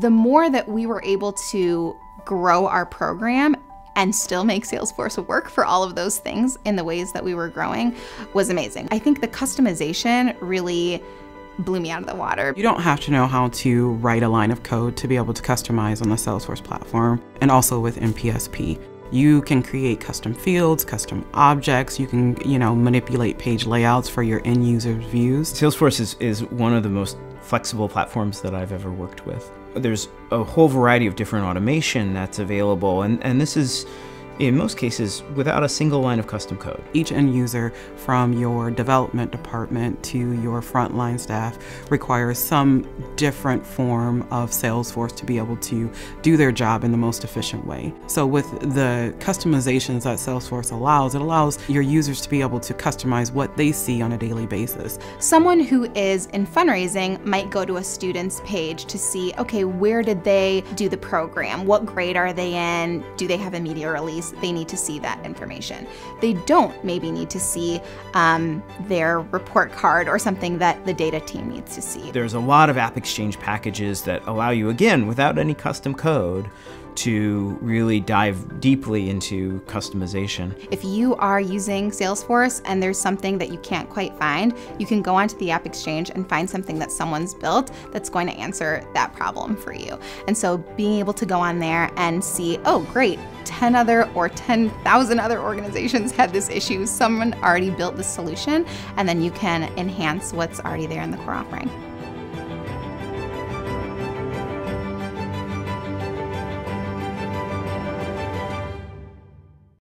the more that we were able to grow our program and still make Salesforce work for all of those things in the ways that we were growing was amazing. I think the customization really blew me out of the water. You don't have to know how to write a line of code to be able to customize on the Salesforce platform and also with NPSP. You can create custom fields, custom objects. You can, you know, manipulate page layouts for your end users' views. Salesforce is, is one of the most flexible platforms that I've ever worked with. There's a whole variety of different automation that's available, and, and this is in most cases without a single line of custom code. Each end user from your development department to your frontline staff requires some different form of Salesforce to be able to do their job in the most efficient way. So with the customizations that Salesforce allows, it allows your users to be able to customize what they see on a daily basis. Someone who is in fundraising might go to a student's page to see, okay, where did they do the program? What grade are they in? Do they have a media release? They need to see that information. They don't maybe need to see um, their report card or something that the data team needs to see. There's a lot of AppExchange packages that allow you, again, without any custom code, to really dive deeply into customization. If you are using Salesforce and there's something that you can't quite find, you can go onto the App Exchange and find something that someone's built that's going to answer that problem for you. And so being able to go on there and see, oh, great, 10 other or 10,000 other organizations had this issue, someone already built this solution, and then you can enhance what's already there in the core offering.